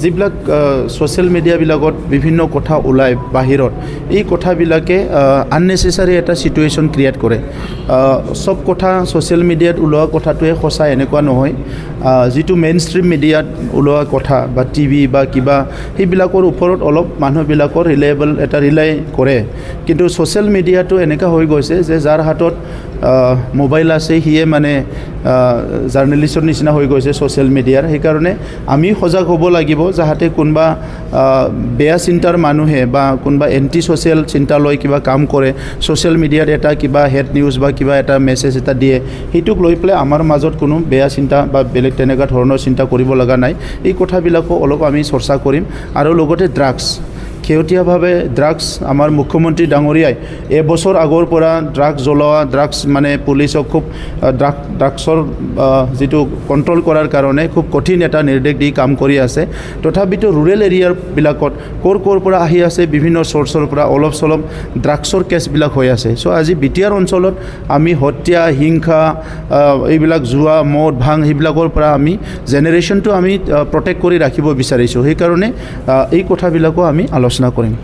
যিবিলাক ছ'চিয়েল মিডিয়াবিলাকত বিভিন্ন কথা ওলায় বাহিৰত এই কথাবিলাকে আননেচেচাৰী এটা ছিটুৱেশ্যন ক্ৰিয়েট কৰে। চব কথা ছ'চিয়েল মিডিয়াত ওলোৱা কথাটোৱে সঁচা এনেকুৱা নহয়। যিটো মেইন ষ্ট্ৰীম মিডিয়াত ওলোৱা কথা বা টিভি বা কিবা সেইবিলাকৰ ওপৰত অলপ মানুহবিলাকৰ ৰিলায়েবল এটা ৰিলাই কৰে। কিন্তু ছ'চিয়েল মিডিয়াটো এনেকুৱা হৈ গৈছে যে যাৰ হাতত মোবাইল আছে সিয়ে মানে জাৰ্নেলিষ্টৰ নিচিনা হৈ গৈছে ছ'চিয়েল মিডিয়াৰ সেইকাৰণে আমি সজাগ হ'ব লাগিব যাতে কোনোবা বেয়া চিন্তাৰ মানুহে বা কোনোবা এণ্টি ছ'চিয়েল চিন্তা লৈ কিবা কাম কৰে ছ'চিয়েল মিডিয়াত এটা কিবা হেড নিউজ বা কিবা এটা মেছেজ এটা দিয়ে সেইটোক লৈ পেলাই আমাৰ মাজত কোনো বেয়া চিন্তা বা বেলেগ তেনেকুৱা ধৰণৰ চিন্তা কৰিব লগা নাই। এই কথাবিলাকো অলপ আমি চৰ্চা কৰিম। আৰু লগতে ড্ৰাগছ শেহতীয়াভাৱে ড্ৰাগছ আমাৰ মুখ্যমন্ত্ৰী ডাঙৰীয়াই এবছৰ আগৰ পৰা ড্ৰাগছ জ্বলোৱা ড্ৰাগছ মানে পুলিচক খুব ড্ৰাগ ড্ৰাগছৰ যিটো কণ্ট্ৰল কৰাৰ কাৰণে খুব কঠিন এটা নিৰ্দেশ দি কাম কৰি আছে। তথাপিতো ৰুৰেল এৰিয়াবিলাকত ক'ৰ ক'ৰ পৰা আহি আছে বিভিন্ন চ'ৰ্চৰ পৰা অলপ চলপ ড্ৰাগছৰ কেছবিলাক হৈ আছে। চ' আজি বি টি আৰ অঞ্চলত আমি হত্যা হিংসা এইবিলাক জোৱা মদ ভাং সেইবিলাকৰ পৰা আমি জেনেৰেশ্যনটো আমি প্ৰটেক্ট কৰি ৰাখিব বিচাৰিছোঁ। সেইকাৰণে এই কথাবিলাকো আমি আলোচনা কৰিম